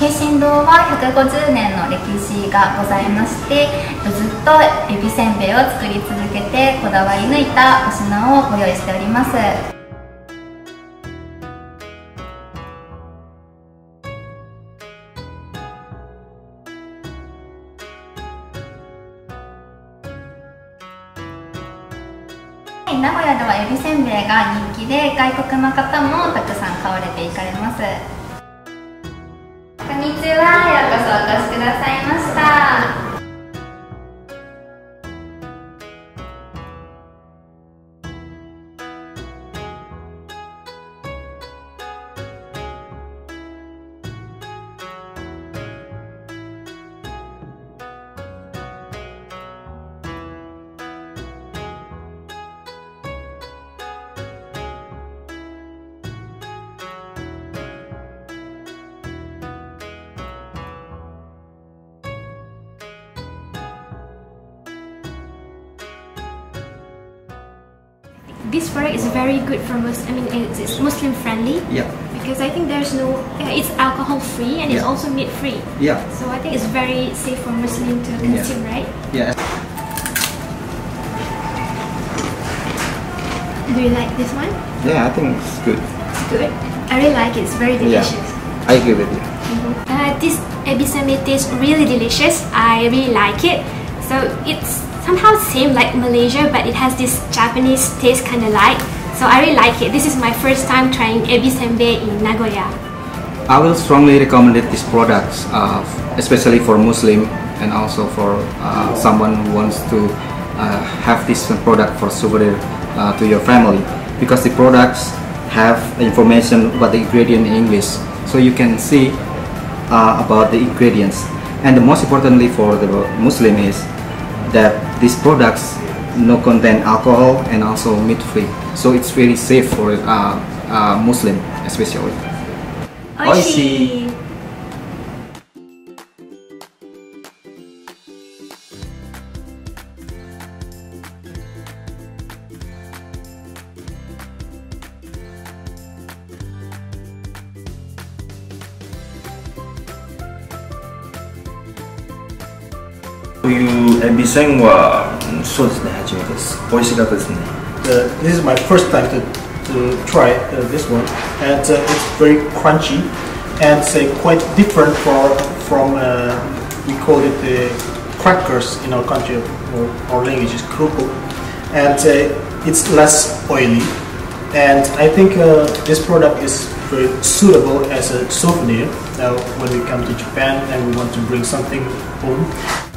平信堂は150年の歴史がございましてずっとエビせんべいを作り続けてこだわり抜いたお品をご用意しております。名古屋ではエビせんべいが人気で外国の方もたくさん買われていかれます。にちは。This product is very good for Mus I mean it's, it's Muslim friendly. Yeah. Because I think there's no it's alcohol free and it's also meat free. Yeah. So I think it's very safe for Muslim to consume, right? Yeah. Do you like this one? Yeah, I think it's good. Good. I really like it. It's very delicious. Yeah. I agree with you. Uh, this ebisame tastes really delicious. I really like it. So it's somehow same like Malaysia, but it has this Japanese taste kind of like. So I really like it. This is my first time trying ebi ebisenbei in Nagoya. I will strongly recommend these products, uh, especially for Muslim and also for uh, someone who wants to uh, have this product for souvenir uh, to your family because the products have information about the ingredient in English, so you can see uh, about the ingredients. And the most importantly for the Muslim is that these products no contain alcohol and also meat free, so it's very safe for uh, uh, Muslim especially. Oishi. えびせんは、うん、そうですね初めてです美味しかったですね、uh, This is my first time to, to try、uh, this one. And、uh, it's very crunchy and say quite different for, from uh, we call it the crackers in our country or our language is keropok, and uh, it's less oily. And I think uh, this product is very suitable as a souvenir. Now when we come to Japan and we want to bring something home